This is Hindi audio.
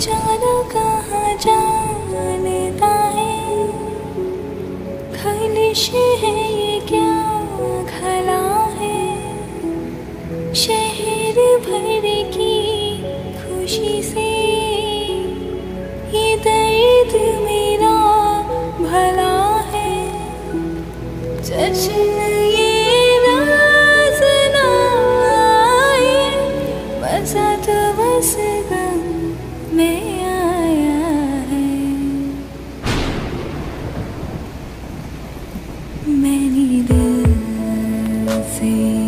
बेचारा कहाँ जानता है खलिश है ये क्या खला है। शहर भर की खुशी से ये दर्द मेरा भला है। जश्न ये ना आए तो बस में आया है। मैंने दिल से